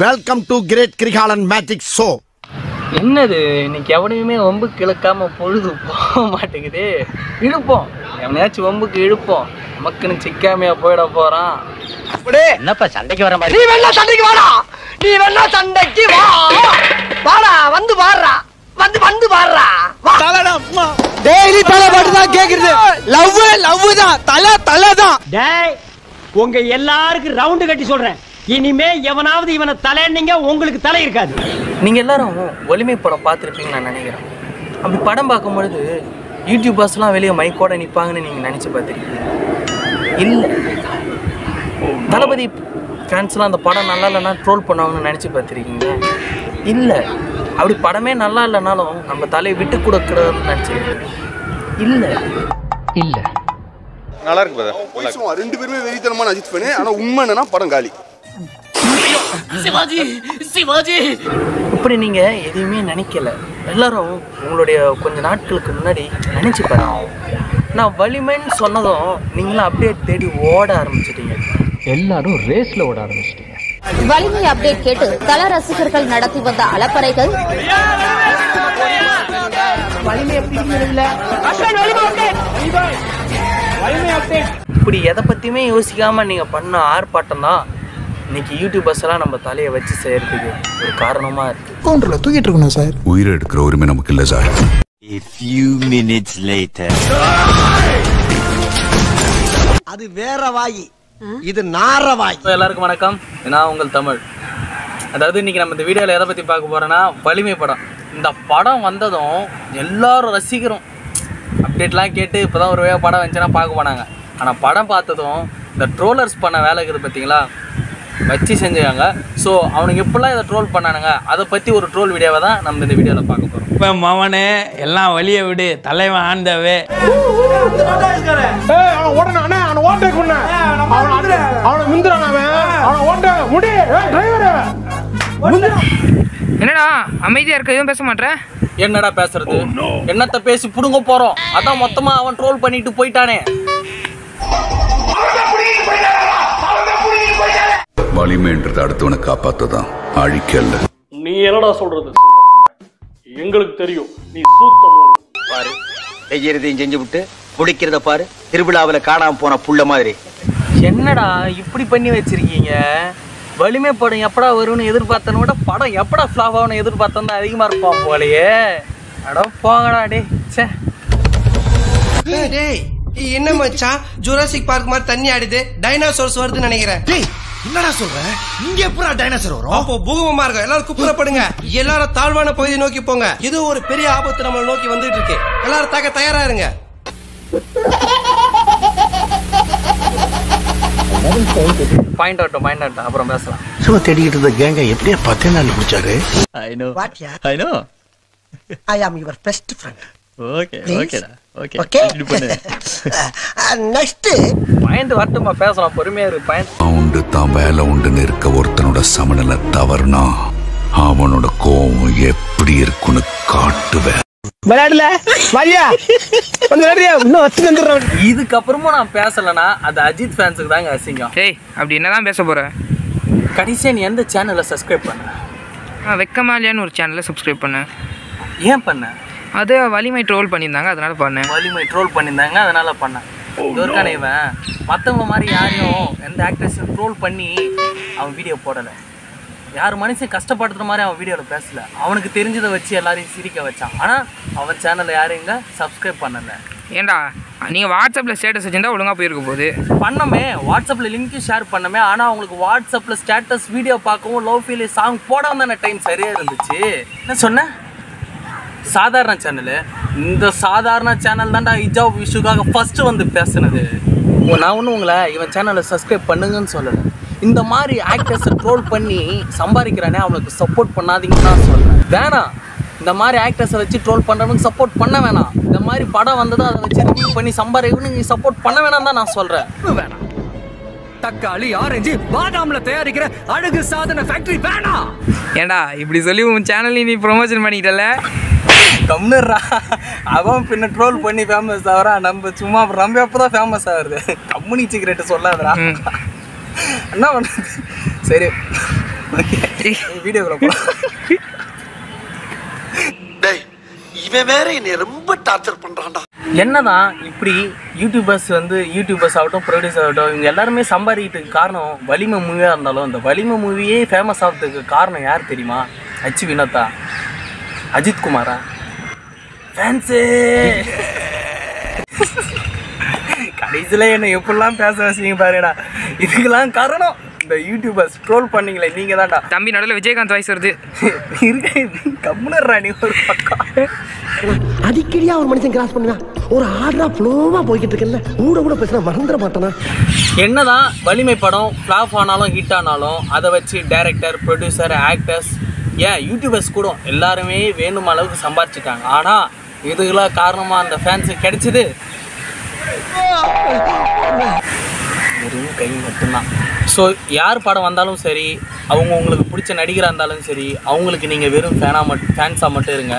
Welcome to great Kirikalan magic show என்னது இன்னைக்கு எவனையுமே வம்புக்கு இழுக்காம பொழுது போக மாட்டேங்குது. இழுப்போம். எவனையாச்சும் வம்புக்கு இழுப்போம். நமக்குன்னு சிக்காமையா போயிட போறான். என்னப்பா சண்டைக்கு வர மாதிரி? நீ வேணா சண்டைக்கு வாடா. நீ வேணா சண்டைக்கு வா. வாடா வந்து பாடுறா. வந்து வந்து பாடுறா. டெய்லி தலை பாட்டு தான் கேக்குறது லவ் லவ் தான் தலை தலை தான் டேய் உங்க எல்லாருக்கும் ரவுண்டு கட்டி சொல்றேன். இனிமே எவனாவது இவனை தலைன்னீங்க உங்களுக்கு தலை இருக்காது. நீங்க எல்லாரும் வலிமை படம் பார்த்துருப்பீங்கன்னு நான் நினைக்கிறேன். அப்படி படம் பார்க்கும்பொழுது யூடியூபர்ஸ்லாம் வெளியே மைக்கோட நிற்பாங்கன்னு நீங்க நினைச்சு பார்த்துருக்கீங்க இல்லை. தளபதி ஃபேன்ஸ்லாம் அந்த படம் நல்லா இல்லைன்னா ட்ரோல் பண்ணுவாங்கன்னு நினச்சி பார்த்துருக்கீங்க. இல்லை. அப்படி படமே நல்லா இல்லைனாலும் நம்ம தலையை விட்டு கொடுக்குறோம்னு நினச்சிருக்கீங்க. இல்லை. இல்லை. நல்லா இருக்கு ரெண்டு பேருமே வெறித்தனமான அஜித் ஃபேனு ஆனா உண்மை என்னன்னா படம் காலி. இப்படி நீங்கள் எதையுமே நினைக்கல. எல்லாரும் உங்களுடைய கொஞ்ச நாட்களுக்கு முன்னாடி நினச்சி பாருங்க. நான் வலிமைன்னு சொன்னதும் நீங்களும் அப்படியே தேடி ஓட ஆரம்பிச்சிட்டீங்க. எல்லாரும் ரேஸ்ல ஓட ஆரம்பிச்சிட்டீங்க. வலிமை அப்டேட் கேட்டு தல ரசிகர்கள் நடத்தி வந்த அலப்பறைகள் இப்படி எதை பற்றியுமே யோசிக்காமல் நீங்கள் பண்ண ஆர்ப்பாட்டம் தான் இன்னைக்கு யூடியூபர்ஸ் எல்லாம் நம்ம தலையை வச்சு செய்யறதுக்கு ஒரு காரணமாக இருக்குது கவுண்டர்ல தூக்கிட்டு இருக்கணும் சார் உயிரை எடுக்கிற உரிமை நமக்கு இல்ல சார் அது வேற வாயி. இது நார வாய். எல்லாருக்கும் வணக்கம். நான் உங்கள் தமிழ். அதாவது இன்னைக்கு நம்ம இந்த வீடியோவில் எதை பற்றி பார்க்க போகிறோன்னா வலிமை படம். இந்த படம் வந்ததும் எல்லாரும் ரசிக்கிறோம் அப்டேட்லாம் கேட்டு இப்போ தான் ஒரு படம் வந்துச்சுன்னா பார்க்க போனாங்க. ஆனால் படம் பார்த்ததும் இந்த ட்ரோலர்ஸ் பண்ண வேலை இருக்குது பார்த்தீங்களா வச்சு செஞ்சாங்க ஸோ அவனுக்கு எப்படிலாம் இதை ட்ரோல் பண்ணானுங்க. அதை பற்றி ஒரு ட்ரோல் வீடியோவை தான் நம்ம இந்த வீடியோவில் பார்க்க போகிறோம் இப்ப மவனே எல்லாம் வழிய விடு. தலைவன் ஆண்டவே. என்னடா அமைதியா இருக்க எதுவும் பேச மாட்டேன் என்னடா பேசுறது? என்னத்த பேசி புடுங்க போகிறோம் அதான் மொத்தமாக அவன் ட்ரோல் பண்ணிட்டு போயிட்டானே. வலிமைன்றது அடுத்தவனை காப்பாத்ததான். அழிக்கல்ல. நீ என்னடா சொல்றது எங்களுக்கு தெரியும். நீ சூத்த மூடு. பாரு. செய்யறதையும் செஞ்சு விட்டு முடிக்கிறத பாரு. திருவிழாவுல காணாம போன புள்ள மாதிரி. என்னடா இப்படி பண்ணி வச்சிருக்கீங்க? வலிமை படம் எப்படா வரும்னு எதிர்பார்த்தன விட படம் எப்படா ஃப்ளாப் ஆகணும் எதிர்பார்த்தா அதிகமாக இருப்பான் போலயே. அட போங்கடா டே ச்சே. டேய் என்ன மச்சான்? ஜுராசிக் பார்க் மாதிரி தண்ணி ஆடுது. டைனோசர்ஸ் வருதுன்னு நினைக்கிறேன். டேய் என்னடா சொல்ற? இங்க எப்படா டைனோசர் வரும். அப்போ பூகமா இருக்கும் எல்லாரும் குப்புறப்படுங்க எல்லாரும் தாழ்வான பகுதியை நோக்கி போங்க. இது ஒரு பெரிய ஆபத்து நம்மளை நோக்கி வந்துட்டு இருக்கு. எல்லாரும் தாக்க தயாரா இருங்க பாயிண்ட் அவுட்டும் பாயிண்ட் அவுட்டும் அப்புறம் பேசலாம். சும்மா தேடிக்கிட்டு இருந்த கேங்க எப்படியா பத்தே நாள் பிடிச்சாரு I know I know I am your best friend okay. ஓகேடா ஓகே ஓகே இப்படி பண்ணு நெக்ஸ்ட் பாயிண்ட் வரட்டுமா பேசலாம். பொறுமையா இருக்கு பாயிண்ட் உண்டு தான் வேலை உண்டுன்னு இருக்க ஒருத்தனோட சமநிலை தவறுனா அவனோட கோவம் எப்படி இருக்குன்னு காட்டுவேன். விளையாடல? வரியா? கொஞ்சம் விளையாடுறியா? இன்னும் வச்சு வந்துடுறேன் இதுக்கப்புறமும் நான் பேசலைன்னா அது அஜித் ஃபேன்ஸுக்கு தாங்க அசிங்கம். ஏய் அப்படி என்னதான் பேச போற? கடைசியாக நீ எந்த சேனலை சப்ஸ்கிரைப் பண்ண? நான் வெக்கமாலியான்னு ஒரு சேனலை சப்ஸ்கிரைப் பண்ணேன் ஏன் பண்ண? அது வலிமை ட்ரோல் பண்ணியிருந்தாங்க அதனால பண்ணேன். வலிமை ட்ரோல் பண்ணியிருந்தாங்க அதனால பண்ணேன். இதற்கான இவன். மற்றவங்க மாதிரி யாரையும் எந்த ஆக்ட்ரஸையும் ட்ரோல் பண்ணி அவன் வீடியோ போடலை. யார் மனுஷன் கஷ்டப்படுத்துற மாதிரி அவன் வீடியோவில் பேசல. அவனுக்கு தெரிஞ்சதை வச்சு எல்லாரையும் சிரிக்க வச்சான். ஆனால் அவன் சேனலை யாரும் இங்கே சப்ஸ்கிரைப் பண்ணலை. ஏன்டா நீங்கள் வாட்ஸ்அப்பில் ஸ்டேட்டஸ் வச்சிருந்தா ஒழுங்காக போயிருக்க போகுது. பண்ணமே. வாட்ஸ்அப்பில் லிங்க்கும் ஷேர் பண்ணமே. ஆனால் அவங்களுக்கு வாட்ஸ்அப்பில் ஸ்டேட்டஸ் வீடியோ பார்க்கவும் லவ் ஃபீல் சாங் போடாம தானே டைம் சரியாக இருந்துச்சு. என்ன சொன்ன? சாதாரண சேனலு இந்த சாதாரண சேனல் தான்டா இஜாப் விஷுக்காக ஃபஸ்ட்டு வந்து பேசுனது. நான் ஒன்றும் உங்களை இவன் சேனலை சப்ஸ்கிரைப் பண்ணுங்கன்னு சொல்லலை. இந்த மாதிரி ஆக்டர்ஸை ட்ரோல் பண்ணி சம்பாதிக்கிறானே அவனுக்கு சப்போர்ட் பண்ணாதீங்கன்னு தான் சொல்கிறேன் வேணாம். இந்த மாதிரி ஆக்டர்ஸை வச்சு ட்ரோல் பண்ணுறவனுக்கு சப்போர்ட் பண்ண வேணாம். இந்த மாதிரி படம் வந்ததும் அதை வச்சு ரிவ்யூ பண்ணி சம்பாதிக்கணும் நீ சப்போர்ட் பண்ண வேணாம் தான் நான் சொல்கிறேன் வேணாம். தக்காளி ஆரஞ்சு பாதாம்ல தயாரிக்கிற அழகு சாதன ஃபேக்டரி வேணாம். ஏன்டா இப்படி சொல்லி உன் சேனலையும் நீ ப்ரொமோஷன் பண்ணிக்கிட்டல? கம்னுறா அவன் பின்ன ட்ரோல் பண்ணி ஃபேமஸ் ஆகிறா நம்ம சும்மா அப்புறம் நம்ம எப்போ தான் ஃபேமஸ் ஆகுறது. கம்முனி சிகரெட்டு சொல்லாதடா. என்ன பண்ணுறது சரி. வீடியோக்குள்ள டேய் இவன் வேற என்னை ரொம்ப டார்ச்சர் பண்றான்டா. என்னதான் இப்படி யூடியூபர்ஸ் வந்து யூடியூபர்ஸ் ஆகட்டும் ப்ரொடியூசர் ஆகட்டும் இவங்க எல்லாருமே சம்பாதிக்கிறதுக்கு காரணம் வலிமை மூவியாக இருந்தாலும் இந்த வலிமை மூவியே ஃபேமஸ் ஆகிறதுக்கு காரணம் யார் தெரியுமா? அச்சு வினோத்தா. அஜித் குமாரா? ஃபேன்ஸு கடைசியில் என்னை எப்படிலாம் பேச வச்சீங்க பாருடா இதுக்கெல்லாம் காரணம் இந்த யூடியூபர்ஸ் ட்ரோல் பண்ணீங்களே நீங்கள் தான்டா தம்பி நடுவில் விஜயகாந்த் வாய்ஸ் வருது. இருக்க கம்முனர்ரா நீ ஒரு பக்கம். அடிக்கடியா ஒரு மனுஷன் கிராஸ் பண்ணுவேன். ஒரு ஆர்டரா ஃப்ளோவா போய்கிட்டு இருக்கல கூட கூட பேசினா மறந்துட மாட்டானா? என்னதான் வலிமை படம் ஃப்ளாப் ஆனாலும் ஹிட் ஆனாலும் அதை வச்சு டைரக்டர் ப்ரொடியூசர் ஆக்டர்ஸ் ஏன் யூடியூபர்ஸ் கூட எல்லாருமே வேணும் அளவுக்கு சம்பாரிச்சிட்டாங்க. ஆனால் இதுக்கெல்லாம் காரணமாக அந்த ஃபேன்ஸுக்கு கிடைச்சிது? வெறும் கை மட்டும்தான். ஸோ யார் படம் வந்தாலும் சரி அவங்க உங்களுக்கு பிடிச்ச நடிகராக இருந்தாலும் சரி அவங்களுக்கு நீங்கள் வெறும் ஃபேனாக மட்டும் ஃபேன்ஸாக மட்டும் இருங்க.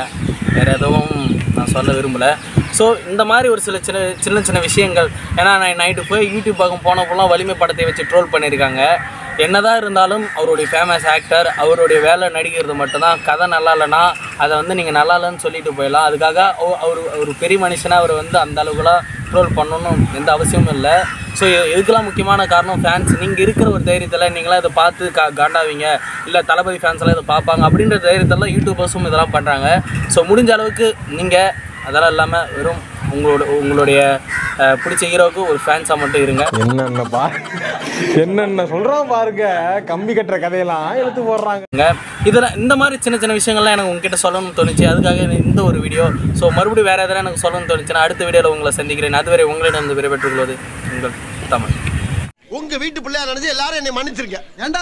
வேறு எதுவும் நான் சொல்ல விரும்பலை. ஸோ இந்த மாதிரி ஒரு சில சின்ன சின்ன சின்ன விஷயங்கள். ஏன்னா நான் நைட்டு போய் யூடியூப் பக்கம் போனப்பெல்லாம் வலிமை படத்தை வச்சு ட்ரோல் பண்ணியிருக்காங்க. என்னதான் இருந்தாலும் அவருடைய ஃபேமஸ் ஆக்டர் அவருடைய வேலை நடிக்கிறது மட்டும்தான். கதை நல்லா இல்லைன்னா அதை வந்து நீங்கள் நல்லா இல்லைன்னு சொல்லிட்டு போயிடலாம். அதுக்காக அவர் ஒரு பெரிய மனுஷனாக அவர் வந்து அந்த அளவுக்குலாம் ட்ரோல் பண்ணணும் எந்த அவசியமும் இல்லை. ஸோ இதுக்கெல்லாம் முக்கியமான காரணம் ஃபேன்ஸ் நீங்கள் இருக்கிற ஒரு தைரியத்தில் நீங்களாம் இதை பார்த்து கா காண்டாவீங்க. இல்லை தளபதி ஃபேன்ஸ்லாம் இதை பார்ப்பாங்க அப்படின்ற தைரியத்தில் யூடியூபர்ஸும் இதெல்லாம் பண்ணுறாங்க ஸோ முடிஞ்ச அளவுக்கு நீங்கள் அதெல்லாம் இல்லாமல் வெறும் உங்களோட உங்களுடைய பிடிச்ச ஹீரோவுக்கு ஒரு ஃபேன்ஸாக மட்டும் இருங்க. என்னென்னப்பா என்னென்ன சொல்றான் பாருங்க. கம்பி கட்டுற கதையெல்லாம் எடுத்து போடுறாங்க. ங்க. இதெல்லாம் இந்த மாதிரி சின்ன சின்ன விஷயங்கள்லாம் எனக்கு உங்ககிட்ட சொல்லணும்னு தோணுச்சு. அதுக்காக இந்த ஒரு வீடியோ. ஸோ மறுபடியும் வேறு எதனா எனக்கு சொல்லணும்னு தோணுச்சுன்னா அடுத்த வீடியோவில் உங்களை சந்திக்கிறேன். அதுவரை உங்களிடம் கொள்வது உங்கள் தமிழ். உங்க வீட்டு பிள்ளையா நினைச்சு எல்லாரும் என்னை மன்னிச்சிருக்க ஏன்டா